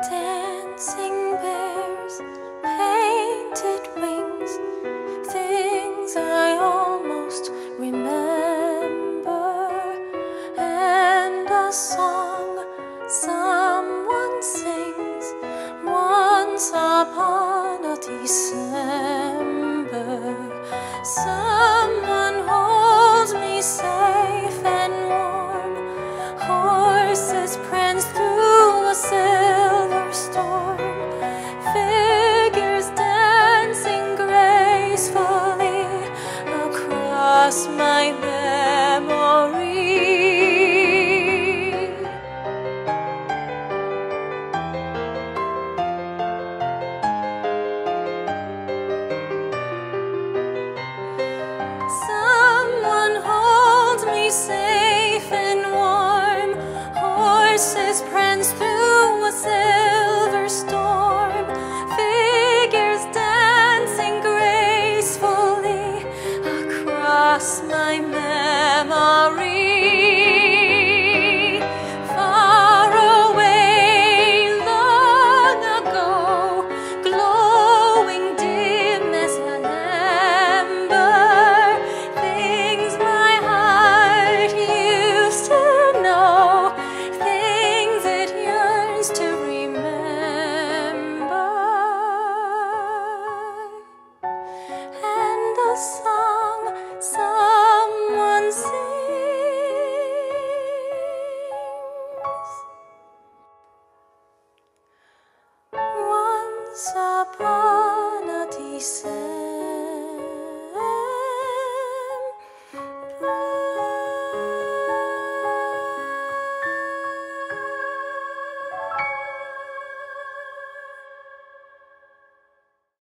Dancing bears, painted wings, things I almost remember, and a song someone sings once upon a December. Cross my way. upon a descent.